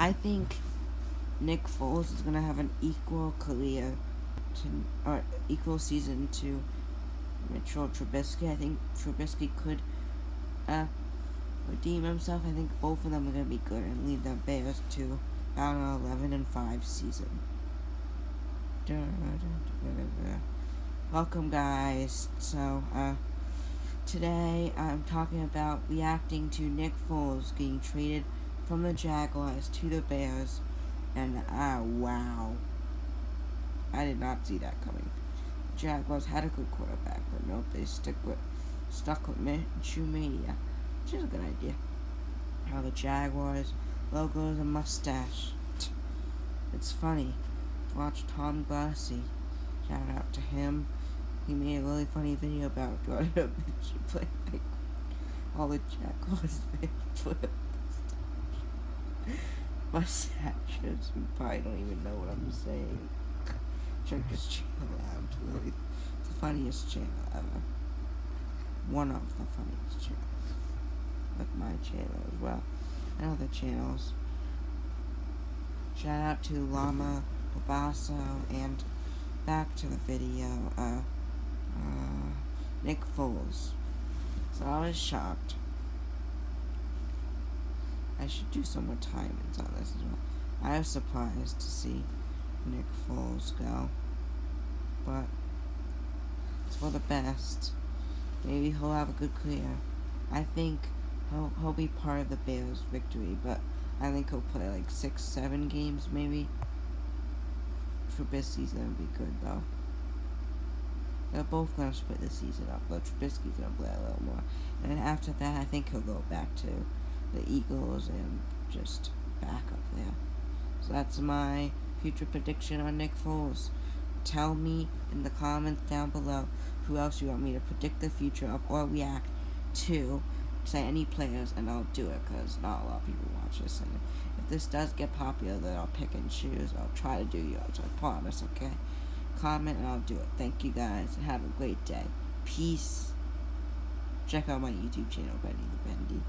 I think Nick Foles is gonna have an equal career to or equal season to Mitchell Trubisky. I think Trubisky could uh, redeem himself. I think both of them are gonna be good and lead the Bears to about an eleven and five season. Welcome, guys. So, uh, today I'm talking about reacting to Nick Foles getting traded from the Jaguars to the Bears, and ah, wow. I did not see that coming. Jaguars had a good quarterback, but nope, they stick with stuck with Minshew Mania, which is a good idea. How the Jaguars logo is a mustache. It's funny. Watch Tom Glassy. Shout out to him. He made a really funny video about Gardner Minshew play like all the Jaguars fans mustaches. You probably don't even know what I'm saying check this channel out. Really, it's the funniest channel ever. One of the funniest channels. Like my channel as well. And other channels. Shout out to Llama Babasso and back to the video. Uh, uh, Nick Foles. So I was shocked. I should do some more timings on this as well. I was surprised to see Nick Foles go but it's for the best. Maybe he'll have a good career. I think he'll he'll be part of the Bears' victory, but I think he'll play like six, seven games maybe. Trubisky's gonna be good though. They're both gonna split the season up, but Trubisky's gonna play a little more. And after that, I think he'll go back to the Eagles and just back up there. So that's my future prediction on Nick Foles tell me in the comments down below who else you want me to predict the future of or react to. Say any players, and I'll do it because not a lot of people watch this. And if this does get popular, then I'll pick and choose. I'll try to do yours. I promise. Okay. Comment and I'll do it. Thank you guys. And have a great day. Peace. Check out my YouTube channel, Benny the Bendy.